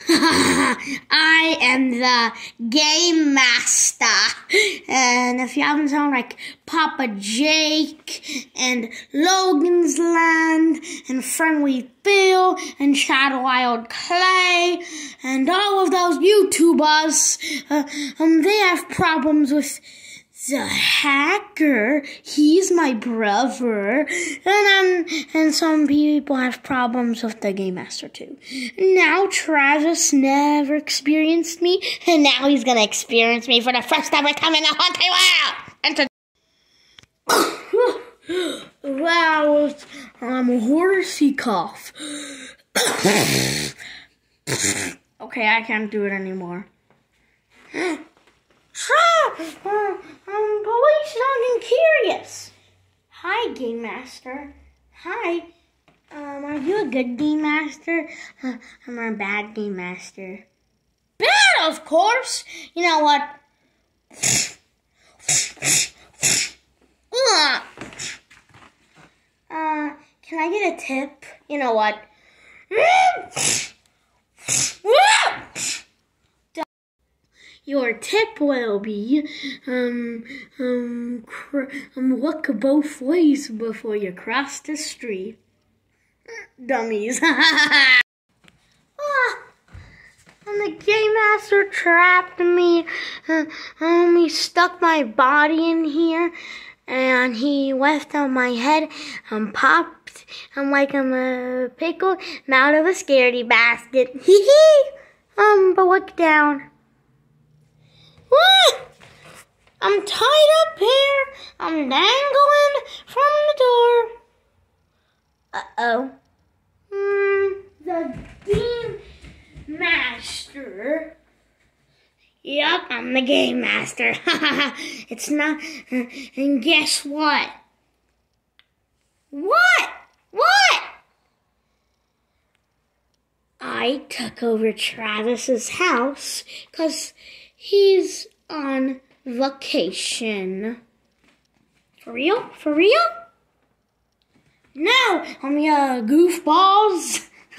I am the game master. And if you haven't known, like Papa Jake and Logan's Land and Friendly Bill and Chad Wild Clay and all of those YouTubers, uh, um, they have problems with the hacker. He's my brother. And and some people have problems with the game master too. Now Travis never experienced me, and now he's gonna experience me for the first ever time in the haunted world. And was um a horsey cough. okay, I can't do it anymore. Police sounding curious. Hi, Game Master. Hi. Um, are you a good Game Master? Uh, I'm a bad Game Master. Bad, of course. You know what? Uh, can I get a tip? You know what? Your tip will be um um cr- um look both ways before you cross the street. Dummies. ah, and the game master trapped me. Uh, um, he stuck my body in here, and he left on my head and popped. I'm like I'm a pickle and out of a scaredy basket. Hee hee. Um, but look down. What? I'm tied up here. I'm dangling from the door. Uh oh. Hmm, the game master. Yup, I'm the game master. it's not. And guess what? What? What? I took over Travis's house because he's on vacation. For real? For real? No, I'm ya goofballs.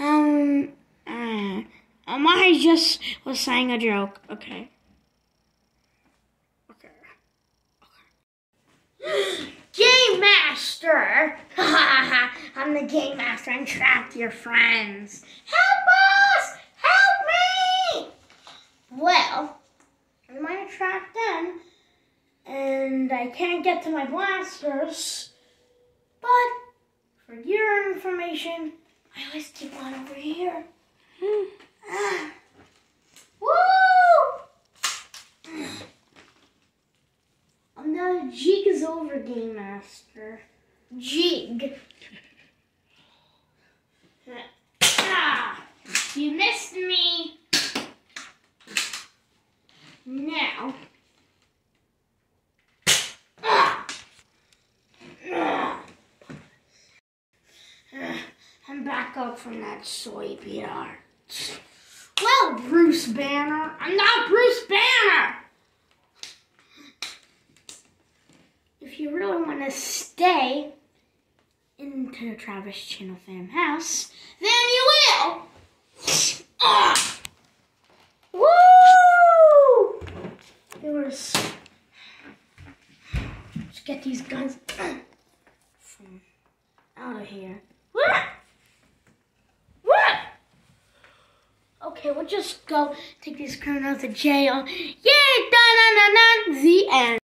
um, uh, um, I just was saying a joke. Okay. Okay. Okay. Game Master! I'm the Game Master and trapped your friends. Help us! Help me! Well, I'm gonna trapped them, and I can't get to my blasters. But for your information, I always keep one over here. Ah. Woo! I'm the Jig is over game master. Jig. Ah, you missed me. Now. Ah. Ah. I'm back up from that soybean art. Well, Bruce Banner, I'm not Bruce Banner. If you really want to stay into the Travis Channel Fam house, then you will. Ah! Woo! There was. Let's get these guns out of here. What? What? Okay, we'll just go take these criminals to jail. Yay! Dun dun dun dun. The end.